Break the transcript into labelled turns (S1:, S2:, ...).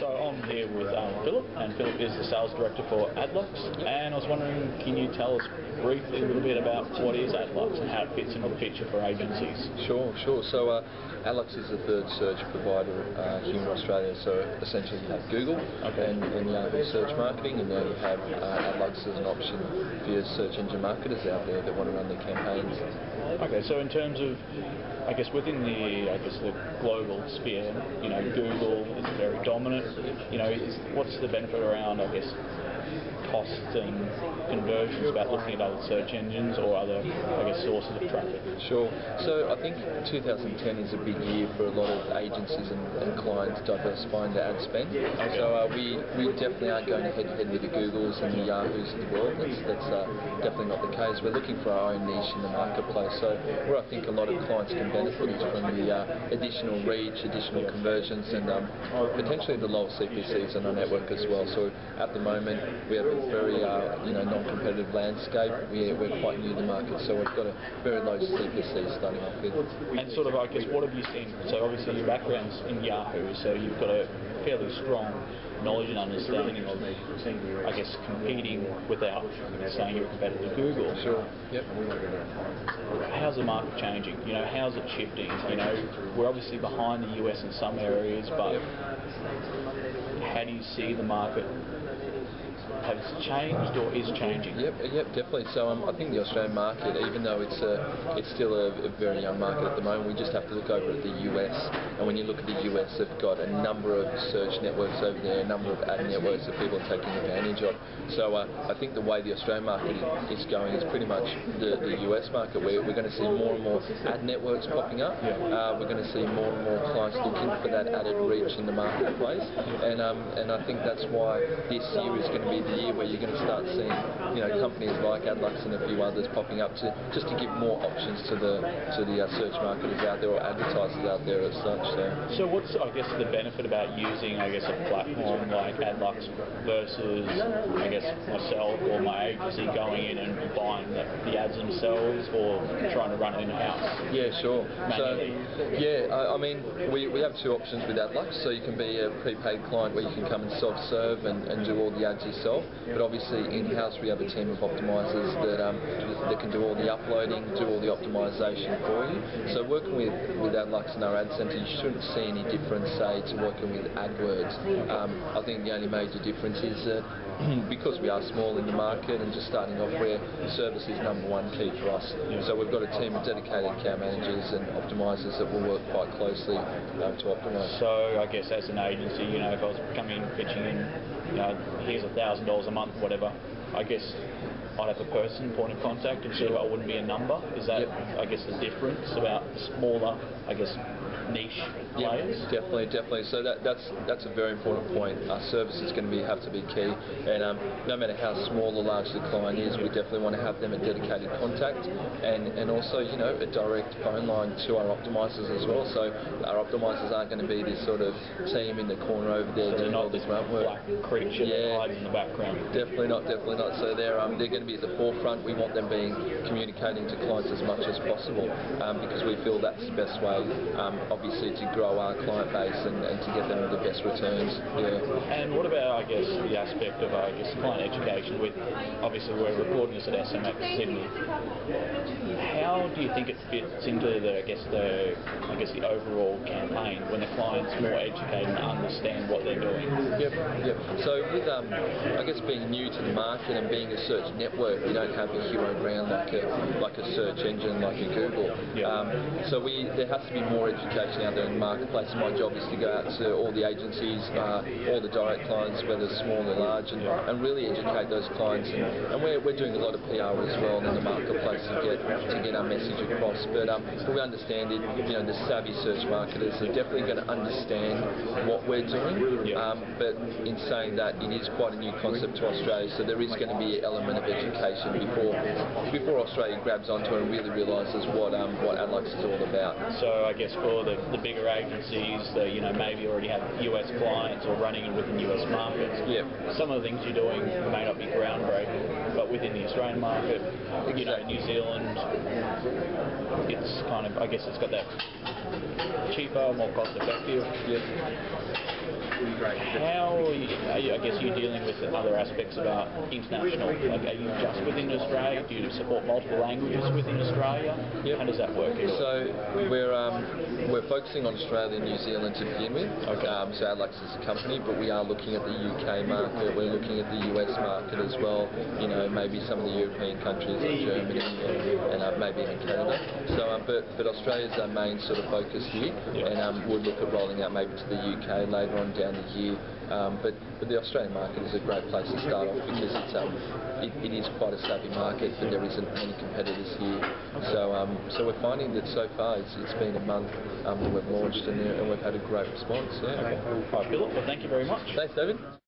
S1: So I'm here with um, Philip, and Philip is the sales director for Adlux. And I was wondering, can you tell us briefly a little bit about what is Adlux and how it fits into the picture for agencies?
S2: Sure, sure. So uh, Adlux is the third search provider uh, here in Australia. So essentially you have Google
S1: Okay.
S2: and, and Yahoo search marketing, and then you have uh, Adlux as an option for your search engine marketers out there that want to run their campaigns.
S1: Okay, so in terms of, I guess within the, I guess the global sphere, you know, Google dominant. You know, is, what's the benefit around, I guess, costs and conversions about looking at other search engines or other, I guess, sources of traffic?
S2: Sure. So I think 2010 is a big year for a lot of agencies and, and clients diversifying their ad spend. So uh, we, we definitely aren't going head to head with the Googles and the Yahoos of the world. That's, that's uh, definitely not the case. We're looking for our own niche in the marketplace. So where I think a lot of clients can benefit is from the uh, additional reach, additional conversions, and um, potentially the lower CPCs on our network as well. So at the moment we have a very uh, you know non-competitive landscape. We, we're quite new to the market, so we've got a very low CPC starting off with.
S1: And sort of, I guess, what have you seen? So obviously your background's in Yahoo, so you've got a fairly strong knowledge and understanding of, I guess, competing without saying you're a competitor to Google.
S2: Sure. Yep.
S1: How's the market changing? You know, how's it shifting? You know, we're obviously behind the US in some areas, but how do you see the market? Has changed or is changing?
S2: Yep, yep, definitely. So um, I think the Australian market, even though it's a, it's still a, a very young market at the moment, we just have to look over at the US. And when you look at the US, they've got a number of search networks over there, a number of ad networks that people are taking advantage of. So uh, I think the way the Australian market is going is pretty much the, the US market, where we're going to see more and more ad networks popping up. Uh, we're going to see more and more clients looking for that added reach in the marketplace. And um, and I think that's why this year is going to be the year where you're going to start seeing you know companies like Adlux and a few others popping up to just to give more options to the to the uh, search marketers out there or advertisers out there as such. So.
S1: So what's, I guess, the benefit about using, I guess, a platform like Adlux versus, I guess, myself or my agency going in and buying the, the ads themselves or trying to run it in-house?
S2: Yeah, sure.
S1: Manually.
S2: So, yeah, I, I mean, we, we have two options with AdLux. So you can be a prepaid client where you can come and self-serve and, and do all the ads yourself. But obviously, in-house we have a team of optimizers that um, that can do all the uploading, do all the optimization for you. So working with with AdLux in our ad center, you shouldn't see any difference, say, to working with AdWords. Um, I think the only major difference is that because we are small in the market and just starting off, where service is number one key for us. So we've got a team of dedicated account managers and optimizers that will work quite closely um, to optimize.
S1: So I guess as an agency, you know, if I was coming in pitching in, you know, here's a thousand dollars a month, whatever, I guess I'd have a person point of contact of I wouldn't be a number. Is that,
S2: Yep.
S1: I guess, the difference about smaller, I guess, niche
S2: Yeah,
S1: players?
S2: definitely, definitely. So that, that's that's a very important point. Our service is going to be have to be key, and um, no matter how small or large the client is, we definitely want to have them a dedicated contact, and and also you know a direct phone line to our optimizers as well. So our optimizers aren't going to be this sort of team in the corner over there
S1: So
S2: doing all this grunt work.
S1: black creature
S2: Yeah.
S1: that hides in the background.
S2: Definitely not, definitely not. So they're um, they're going to be at the forefront. We want them being communicating to clients as much as possible um, because we feel that's the best way, um, obviously, to grow our client base and, and to get them the best returns. Yeah.
S1: And what about, I guess, the aspect of, I guess, client education? With obviously we're recording this at SMX Sydney. How do you think it fits into the, I guess, the, I guess, the overall campaign when the client's more educated and understand what they're doing?
S2: Yep, yep. So with um, I guess being new to the market and being a search network, we don't have a hero brand like a like a search engine like a Google.
S1: Yeah.
S2: Um, so we there has to be more education out there in the marketplace. My job is to go out to all the agencies, uh, all the direct clients, whether small or large, and, and really educate those clients. And, and we're, we're doing a lot of PR as well in the marketplace to get to get our message across. But um, we understand it. You know, the savvy search marketers are definitely going to understand what we're doing. Um, but in saying that, it is quite a new concept to Australia, so there is going to be an element of education before before Australia grabs onto it and really realises what um, what Adlux is all about.
S1: So I guess for the, the bigger agencies that you know maybe already have US clients or running it within US markets,
S2: Yep.
S1: some of the things you're doing may not be groundbreaking, but within the Australian market, you know, New Zealand, it's kind of I guess it's got that cheaper, more cost effective.
S2: Yep.
S1: How are you, are you- I guess you're dealing with other aspects about international. Like, are you just within Australia? Do you support multiple languages within Australia?
S2: Yep.
S1: How does that work?
S2: So we're um, we're focusing on Australia and New Zealand to begin with.
S1: Okay.
S2: Um, so AdLux is a company, but we are looking at the UK market. We're looking at the US market as well. You know, maybe some of the European countries, like Germany and, and uh, maybe even Canada. So, um, but but Australia's our main sort of focus here,
S1: Yeah.
S2: and um, we'll look at rolling out maybe to the UK later on down the year. Um, but, but the Australian market is a great place to start off because it's um, it, it is quite a savvy market, but there isn't many competitors here. So um, so we're finding that so far it's, it's been a month um, that we've launched and, uh, and we've had a great response. Yeah.
S1: Okay. All right, Philip. Well, thank you very much.
S2: Thanks, David.